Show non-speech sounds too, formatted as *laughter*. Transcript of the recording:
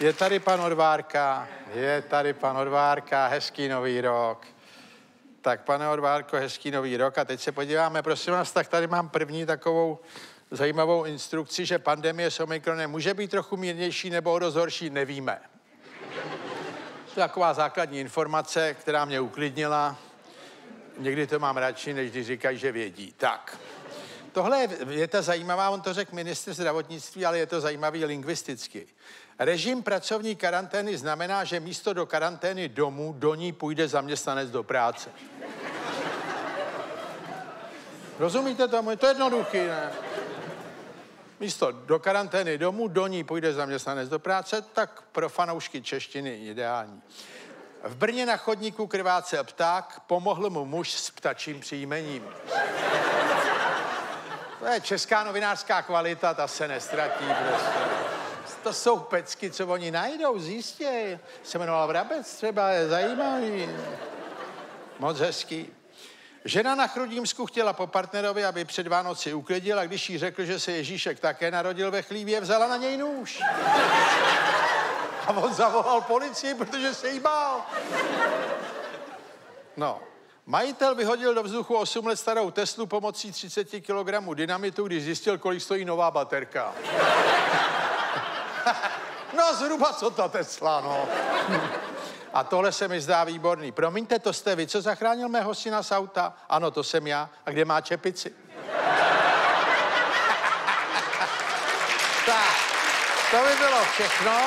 Je tady pan Odvárka, je tady pan Odvárka, hezký nový rok. Tak, pane Odvárko, hezký nový rok. A teď se podíváme, prosím vás, tak tady mám první takovou zajímavou instrukci, že pandemie s Omikronem může být trochu mírnější nebo o dost horší, nevíme. To je taková základní informace, která mě uklidnila. Někdy to mám radši, než když říkají, že vědí. Tak. Tohle je věta zajímavá, on to řekl ministr zdravotnictví, ale je to zajímavý lingvisticky. Režim pracovní karantény znamená, že místo do karantény domů do ní půjde zaměstnanec do práce. Rozumíte tomu? To je jednoduchý, ne? Místo do karantény domů, do ní půjde zaměstnanec do práce, tak pro fanoušky češtiny ideální. V Brně na chodníku krváce pták, pomohl mu muž s ptačím příjmením. Je česká novinářská kvalita, ta se nestratí prostě. To jsou pecky, co oni najdou, zjistěj. Se jmenoval Vrabec třeba, je zajímavý. Moc hezký. Žena na Chrudímsku chtěla po partnerovi, aby před Vánoci uklidil a když jí řekl, že se Ježíšek také narodil ve chlívě, vzala na něj nůž. A on zavolal policii, protože se jí bál. No, majitel vyhodil do vzduchu 8 let starou Teslu pomocí 30 kg dynamitu, když zjistil, kolik stojí nová baterka. *laughs* no, zhruba co ta Tesla, no. A tohle se mi zdá výborný. Promiňte, to jste vy, co zachránil mého syna z auta? Ano, to jsem já. A kde má čepici? *laughs* tak, to by bylo všechno.